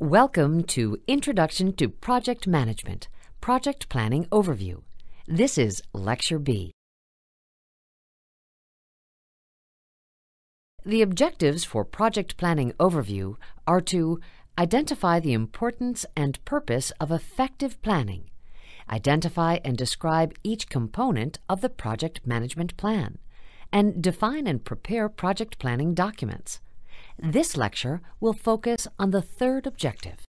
Welcome to Introduction to Project Management, Project Planning Overview. This is Lecture B. The objectives for Project Planning Overview are to identify the importance and purpose of effective planning, identify and describe each component of the project management plan, and define and prepare project planning documents. This lecture will focus on the third objective.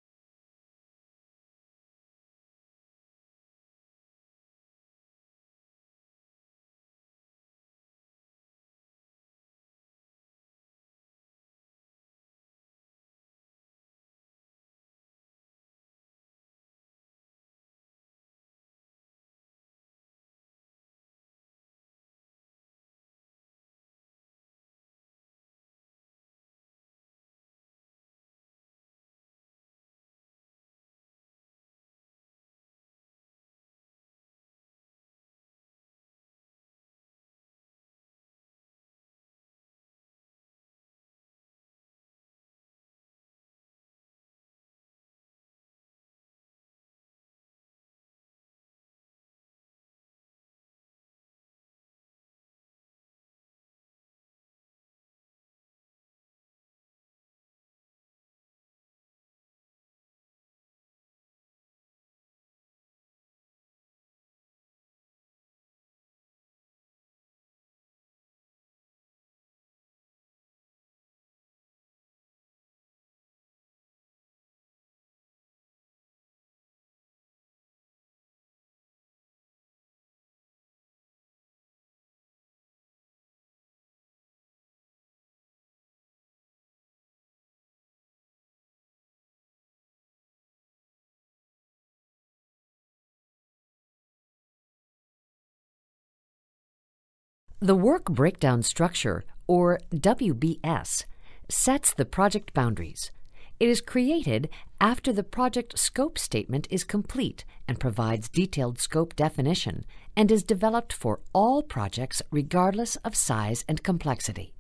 The Work Breakdown Structure, or WBS, sets the project boundaries. It is created after the project scope statement is complete and provides detailed scope definition and is developed for all projects regardless of size and complexity.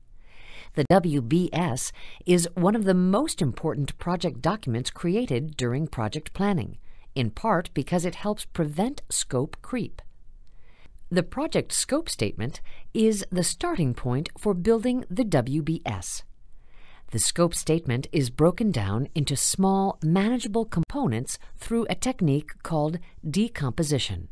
The WBS is one of the most important project documents created during project planning, in part because it helps prevent scope creep. The project scope statement is the starting point for building the WBS. The scope statement is broken down into small, manageable components through a technique called decomposition.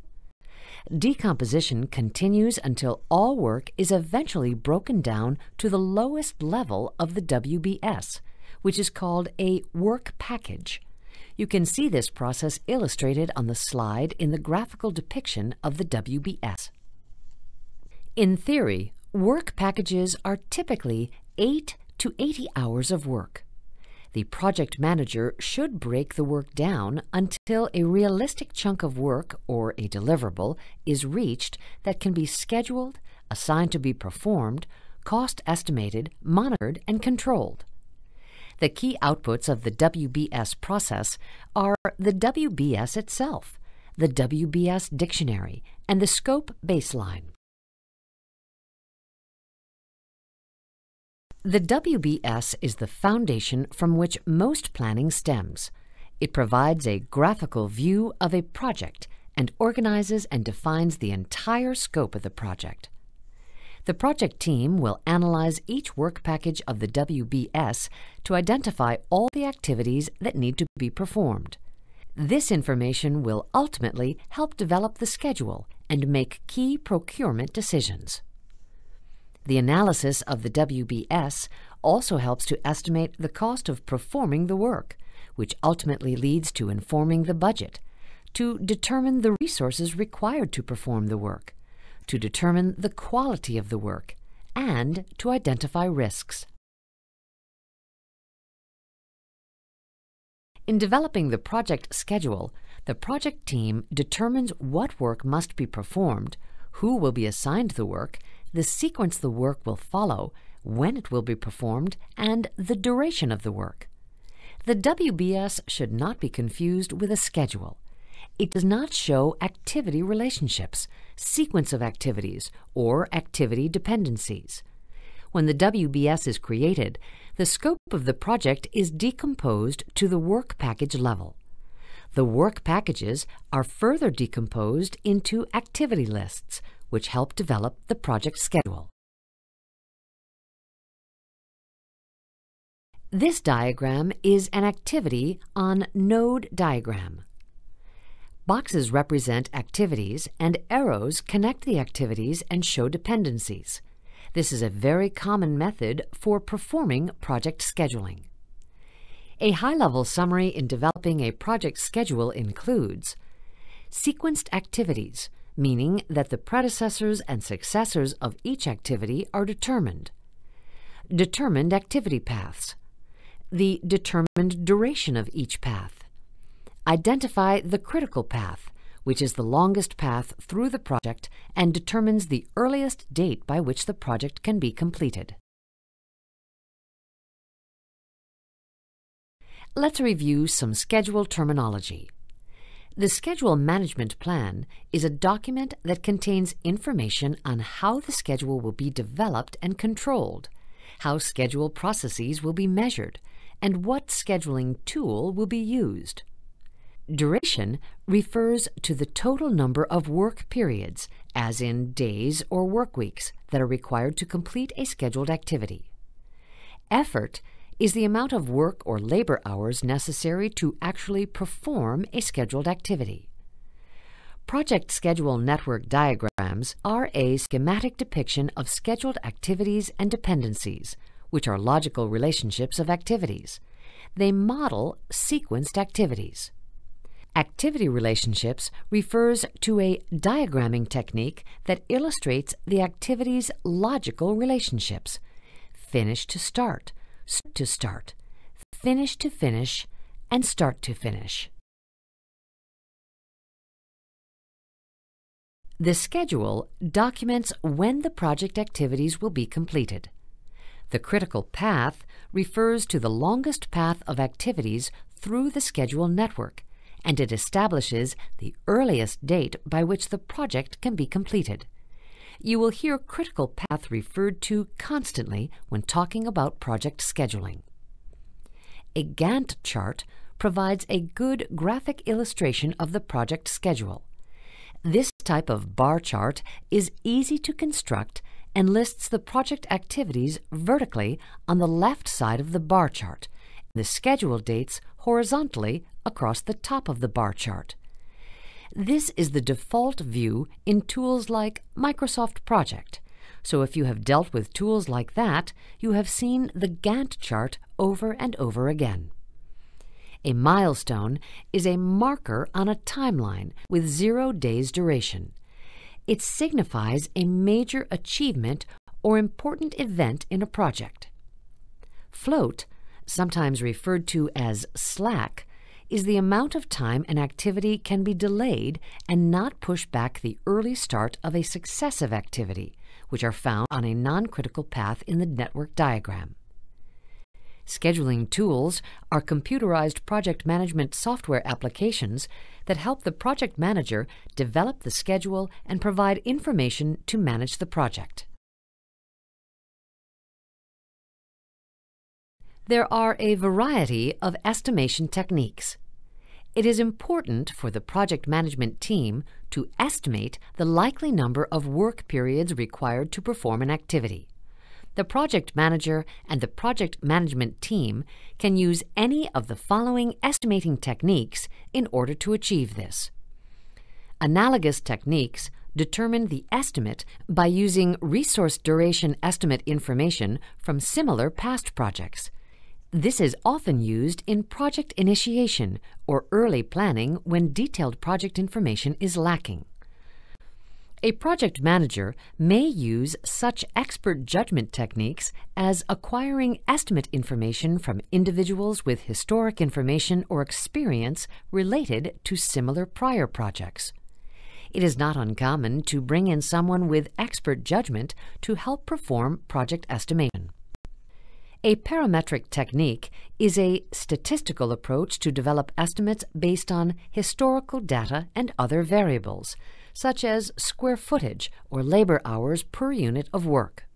Decomposition continues until all work is eventually broken down to the lowest level of the WBS, which is called a work package. You can see this process illustrated on the slide in the graphical depiction of the WBS. In theory, work packages are typically 8 to 80 hours of work. The project manager should break the work down until a realistic chunk of work or a deliverable is reached that can be scheduled, assigned to be performed, cost estimated, monitored, and controlled. The key outputs of the WBS process are the WBS itself, the WBS dictionary, and the scope baseline. The WBS is the foundation from which most planning stems. It provides a graphical view of a project and organizes and defines the entire scope of the project. The project team will analyze each work package of the WBS to identify all the activities that need to be performed. This information will ultimately help develop the schedule and make key procurement decisions. The analysis of the WBS also helps to estimate the cost of performing the work, which ultimately leads to informing the budget, to determine the resources required to perform the work, to determine the quality of the work, and to identify risks. In developing the project schedule, the project team determines what work must be performed, who will be assigned the work, the sequence the work will follow, when it will be performed, and the duration of the work. The WBS should not be confused with a schedule. It does not show activity relationships, sequence of activities, or activity dependencies. When the WBS is created, the scope of the project is decomposed to the work package level. The work packages are further decomposed into activity lists, which help develop the project schedule. This diagram is an activity on node diagram. Boxes represent activities and arrows connect the activities and show dependencies. This is a very common method for performing project scheduling. A high-level summary in developing a project schedule includes sequenced activities, meaning that the predecessors and successors of each activity are determined. Determined activity paths. The determined duration of each path. Identify the critical path, which is the longest path through the project and determines the earliest date by which the project can be completed. Let's review some schedule terminology. The Schedule Management Plan is a document that contains information on how the schedule will be developed and controlled, how schedule processes will be measured, and what scheduling tool will be used. Duration refers to the total number of work periods, as in days or work weeks, that are required to complete a scheduled activity. Effort is the amount of work or labor hours necessary to actually perform a scheduled activity. Project Schedule Network diagrams are a schematic depiction of scheduled activities and dependencies, which are logical relationships of activities. They model sequenced activities. Activity relationships refers to a diagramming technique that illustrates the activity's logical relationships. Finish to start, start to start, finish to finish, and start to finish. The schedule documents when the project activities will be completed. The critical path refers to the longest path of activities through the schedule network and it establishes the earliest date by which the project can be completed. You will hear critical path referred to constantly when talking about project scheduling. A Gantt chart provides a good graphic illustration of the project schedule. This type of bar chart is easy to construct and lists the project activities vertically on the left side of the bar chart, the schedule dates horizontally across the top of the bar chart. This is the default view in tools like Microsoft Project. So if you have dealt with tools like that, you have seen the Gantt chart over and over again. A milestone is a marker on a timeline with zero days duration. It signifies a major achievement or important event in a project. Float sometimes referred to as slack, is the amount of time an activity can be delayed and not push back the early start of a successive activity, which are found on a non-critical path in the network diagram. Scheduling tools are computerized project management software applications that help the project manager develop the schedule and provide information to manage the project. There are a variety of estimation techniques. It is important for the project management team to estimate the likely number of work periods required to perform an activity. The project manager and the project management team can use any of the following estimating techniques in order to achieve this. Analogous techniques determine the estimate by using resource duration estimate information from similar past projects. This is often used in project initiation or early planning when detailed project information is lacking. A project manager may use such expert judgment techniques as acquiring estimate information from individuals with historic information or experience related to similar prior projects. It is not uncommon to bring in someone with expert judgment to help perform project estimation. A parametric technique is a statistical approach to develop estimates based on historical data and other variables, such as square footage or labor hours per unit of work.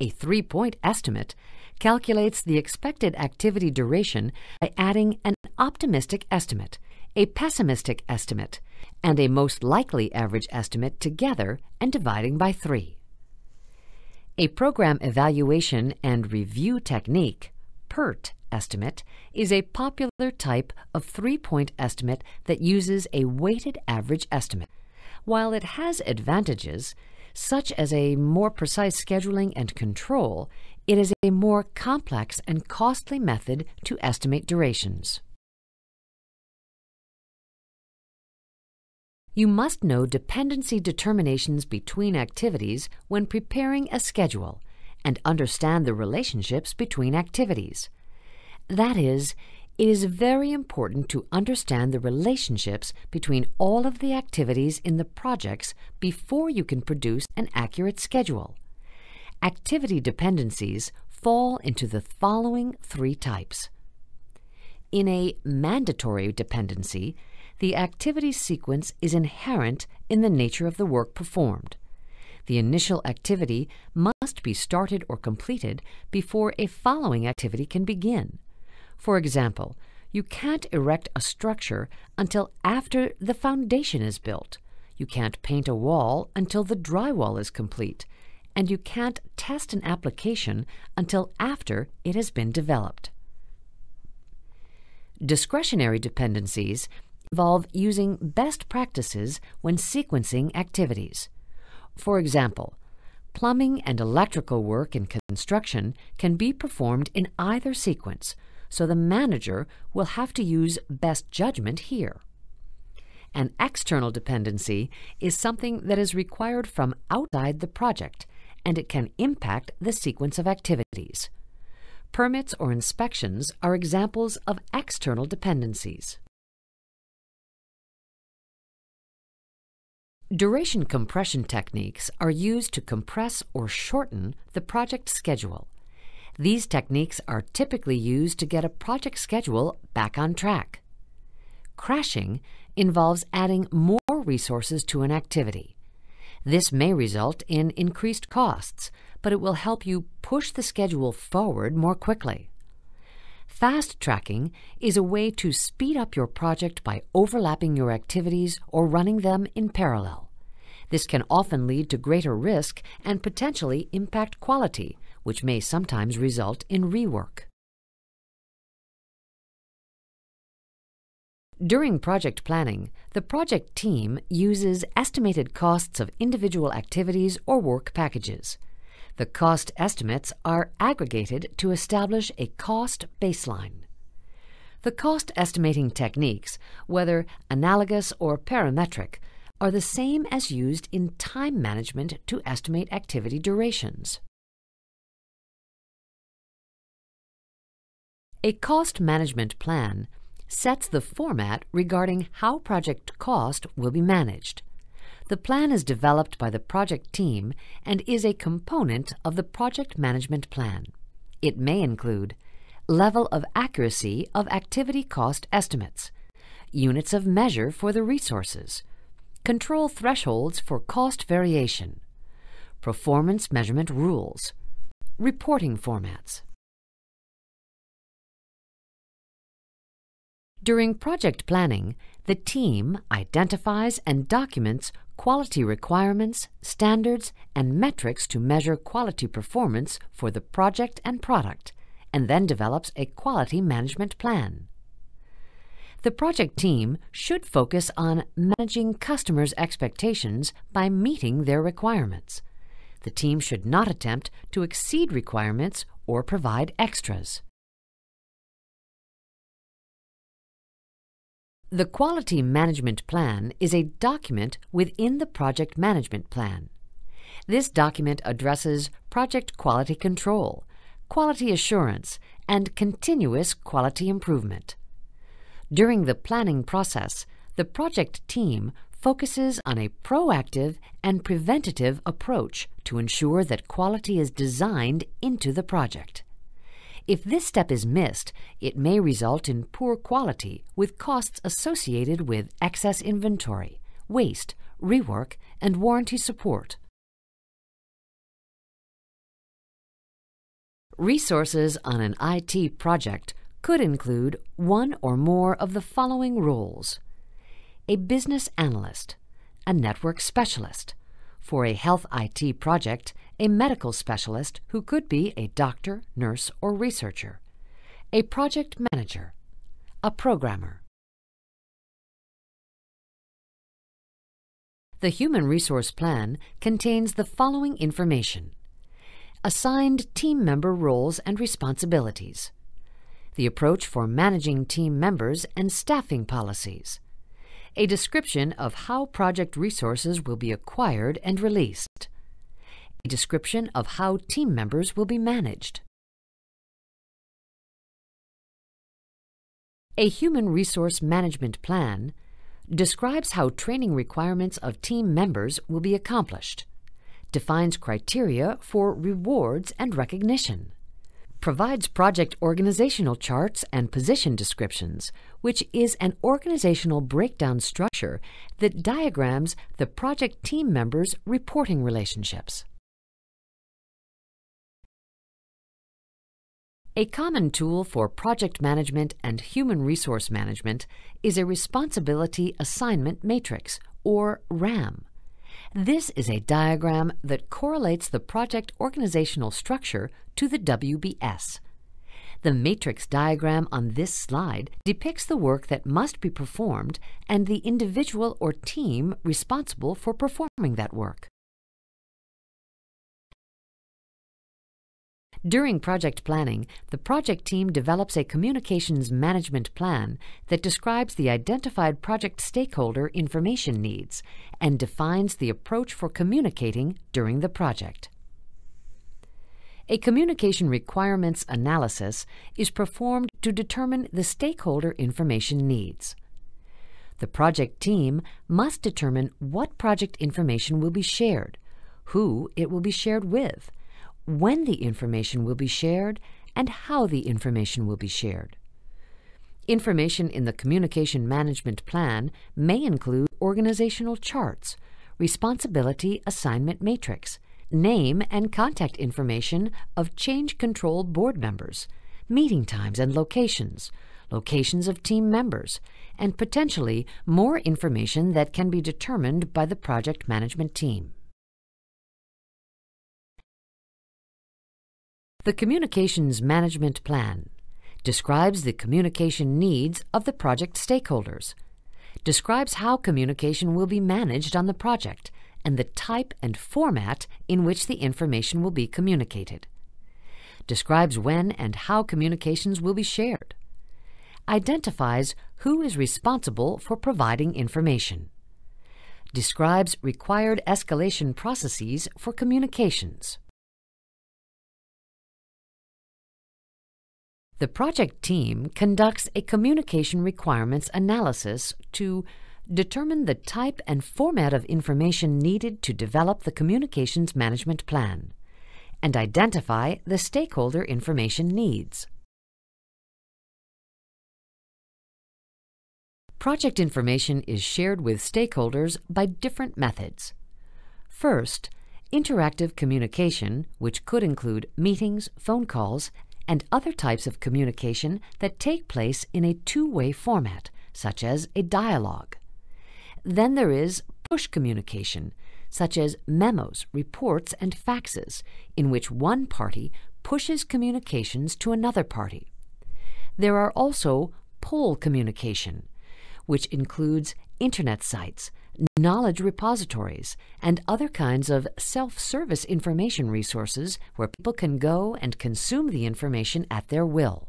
A three point estimate calculates the expected activity duration by adding an optimistic estimate, a pessimistic estimate, and a most likely average estimate together and dividing by 3. A program evaluation and review technique, PERT estimate, is a popular type of three point estimate that uses a weighted average estimate. While it has advantages, such as a more precise scheduling and control, it is a more complex and costly method to estimate durations. You must know dependency determinations between activities when preparing a schedule and understand the relationships between activities. That is, it is very important to understand the relationships between all of the activities in the projects before you can produce an accurate schedule. Activity dependencies fall into the following three types. In a mandatory dependency, the activity sequence is inherent in the nature of the work performed. The initial activity must be started or completed before a following activity can begin. For example, you can't erect a structure until after the foundation is built. You can't paint a wall until the drywall is complete. And you can't test an application until after it has been developed. Discretionary dependencies involve using best practices when sequencing activities. For example, plumbing and electrical work in construction can be performed in either sequence, so the manager will have to use best judgment here. An external dependency is something that is required from outside the project, and it can impact the sequence of activities. Permits or inspections are examples of external dependencies. Duration compression techniques are used to compress or shorten the project schedule these techniques are typically used to get a project schedule back on track. Crashing involves adding more resources to an activity. This may result in increased costs, but it will help you push the schedule forward more quickly. Fast tracking is a way to speed up your project by overlapping your activities or running them in parallel. This can often lead to greater risk and potentially impact quality, which may sometimes result in rework. During project planning, the project team uses estimated costs of individual activities or work packages. The cost estimates are aggregated to establish a cost baseline. The cost estimating techniques, whether analogous or parametric, are the same as used in time management to estimate activity durations. A cost management plan sets the format regarding how project cost will be managed. The plan is developed by the project team and is a component of the project management plan. It may include level of accuracy of activity cost estimates, units of measure for the resources, control thresholds for cost variation, performance measurement rules, reporting formats. During project planning, the team identifies and documents quality requirements, standards, and metrics to measure quality performance for the project and product, and then develops a quality management plan. The project team should focus on managing customers' expectations by meeting their requirements. The team should not attempt to exceed requirements or provide extras. The Quality Management Plan is a document within the Project Management Plan. This document addresses project quality control, quality assurance, and continuous quality improvement. During the planning process, the project team focuses on a proactive and preventative approach to ensure that quality is designed into the project. If this step is missed, it may result in poor quality with costs associated with excess inventory, waste, rework, and warranty support. Resources on an IT project could include one or more of the following roles a business analyst, a network specialist, for a health IT project, a medical specialist who could be a doctor, nurse, or researcher, a project manager, a programmer. The Human Resource Plan contains the following information. Assigned team member roles and responsibilities. The approach for managing team members and staffing policies. A description of how project resources will be acquired and released. A description of how team members will be managed. A Human Resource Management Plan describes how training requirements of team members will be accomplished, defines criteria for rewards and recognition, provides project organizational charts and position descriptions, which is an organizational breakdown structure that diagrams the project team members' reporting relationships. A common tool for project management and human resource management is a Responsibility Assignment Matrix, or RAM. This is a diagram that correlates the project organizational structure to the WBS. The matrix diagram on this slide depicts the work that must be performed and the individual or team responsible for performing that work. During project planning, the project team develops a communications management plan that describes the identified project stakeholder information needs and defines the approach for communicating during the project. A communication requirements analysis is performed to determine the stakeholder information needs. The project team must determine what project information will be shared, who it will be shared with, when the information will be shared, and how the information will be shared. Information in the Communication Management Plan may include organizational charts, responsibility assignment matrix, name and contact information of change control board members, meeting times and locations, locations of team members, and potentially more information that can be determined by the project management team. The Communications Management Plan describes the communication needs of the project stakeholders, describes how communication will be managed on the project, and the type and format in which the information will be communicated, describes when and how communications will be shared, identifies who is responsible for providing information, describes required escalation processes for communications. The project team conducts a communication requirements analysis to determine the type and format of information needed to develop the communications management plan and identify the stakeholder information needs. Project information is shared with stakeholders by different methods. First, interactive communication, which could include meetings, phone calls, and other types of communication that take place in a two-way format, such as a dialogue. Then there is push communication, such as memos, reports, and faxes, in which one party pushes communications to another party. There are also pull communication, which includes internet sites, knowledge repositories, and other kinds of self-service information resources where people can go and consume the information at their will.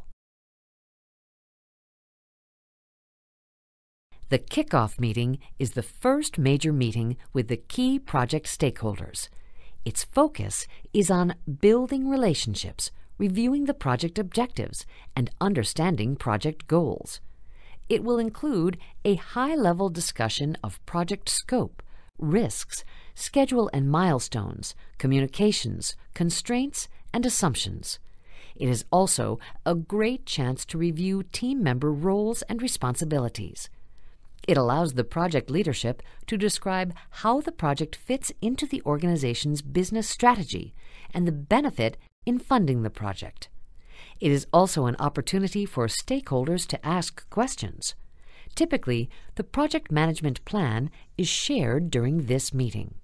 The kickoff meeting is the first major meeting with the key project stakeholders. Its focus is on building relationships, reviewing the project objectives, and understanding project goals. It will include a high-level discussion of project scope, risks, schedule and milestones, communications, constraints, and assumptions. It is also a great chance to review team member roles and responsibilities. It allows the project leadership to describe how the project fits into the organization's business strategy and the benefit in funding the project. It is also an opportunity for stakeholders to ask questions. Typically, the project management plan is shared during this meeting.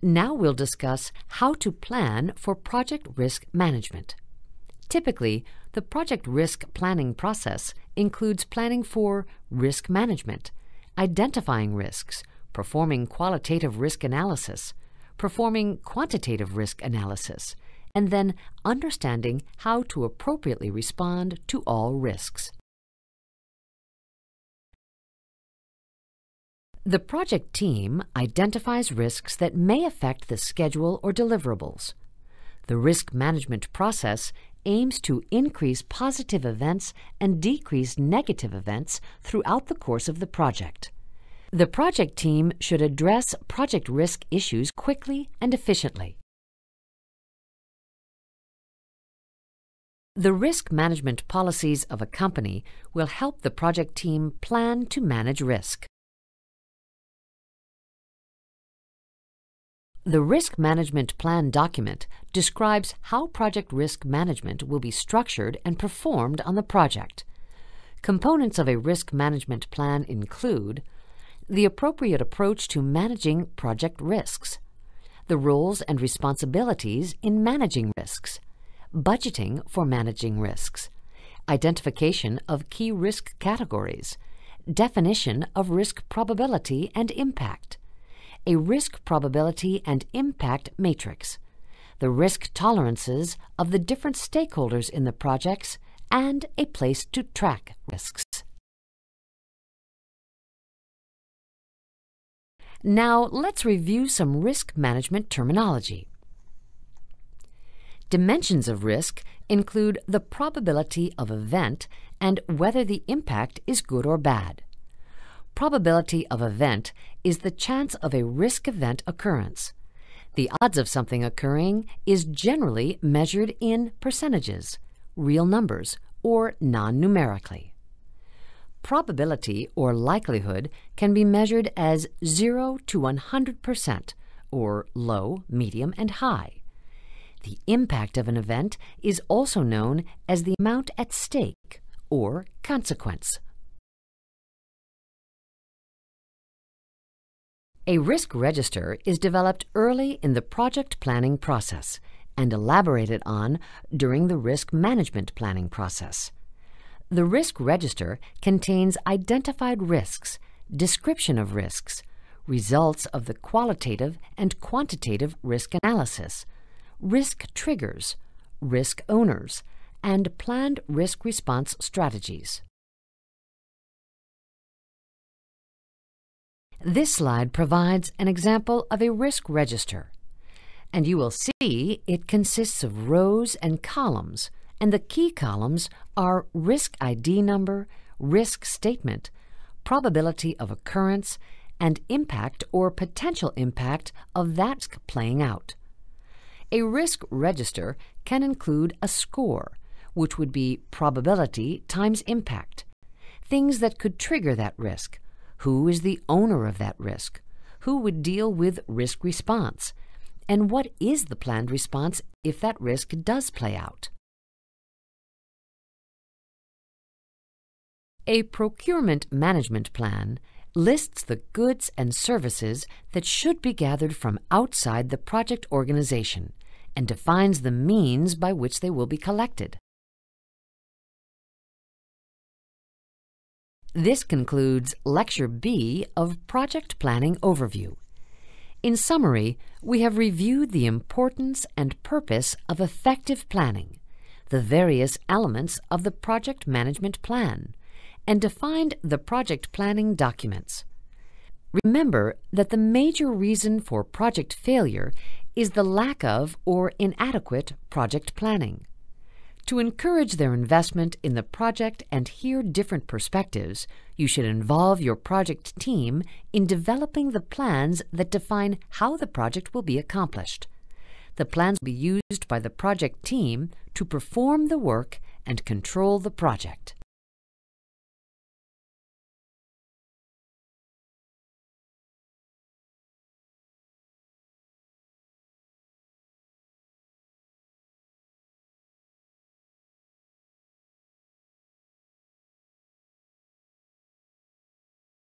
Now we'll discuss how to plan for project risk management. Typically, the project risk planning process includes planning for risk management, identifying risks, performing qualitative risk analysis, performing quantitative risk analysis, and then understanding how to appropriately respond to all risks. The project team identifies risks that may affect the schedule or deliverables. The risk management process aims to increase positive events and decrease negative events throughout the course of the project. The project team should address project risk issues quickly and efficiently. The risk management policies of a company will help the project team plan to manage risk. The Risk Management Plan document describes how project risk management will be structured and performed on the project. Components of a risk management plan include the appropriate approach to managing project risks, the roles and responsibilities in managing risks, budgeting for managing risks, identification of key risk categories, definition of risk probability and impact, a risk probability and impact matrix, the risk tolerances of the different stakeholders in the projects, and a place to track risks. Now let's review some risk management terminology. Dimensions of risk include the probability of event and whether the impact is good or bad probability of event is the chance of a risk event occurrence. The odds of something occurring is generally measured in percentages, real numbers, or non-numerically. Probability or likelihood can be measured as 0 to 100%, or low, medium, and high. The impact of an event is also known as the amount at stake, or consequence. A risk register is developed early in the project planning process and elaborated on during the risk management planning process. The risk register contains identified risks, description of risks, results of the qualitative and quantitative risk analysis, risk triggers, risk owners, and planned risk response strategies. This slide provides an example of a risk register, and you will see it consists of rows and columns, and the key columns are risk ID number, risk statement, probability of occurrence, and impact or potential impact of that playing out. A risk register can include a score, which would be probability times impact, things that could trigger that risk, who is the owner of that risk? Who would deal with risk response? And what is the planned response if that risk does play out? A procurement management plan lists the goods and services that should be gathered from outside the project organization and defines the means by which they will be collected. This concludes Lecture B of Project Planning Overview. In summary, we have reviewed the importance and purpose of effective planning, the various elements of the project management plan, and defined the project planning documents. Remember that the major reason for project failure is the lack of or inadequate project planning. To encourage their investment in the project and hear different perspectives, you should involve your project team in developing the plans that define how the project will be accomplished. The plans will be used by the project team to perform the work and control the project.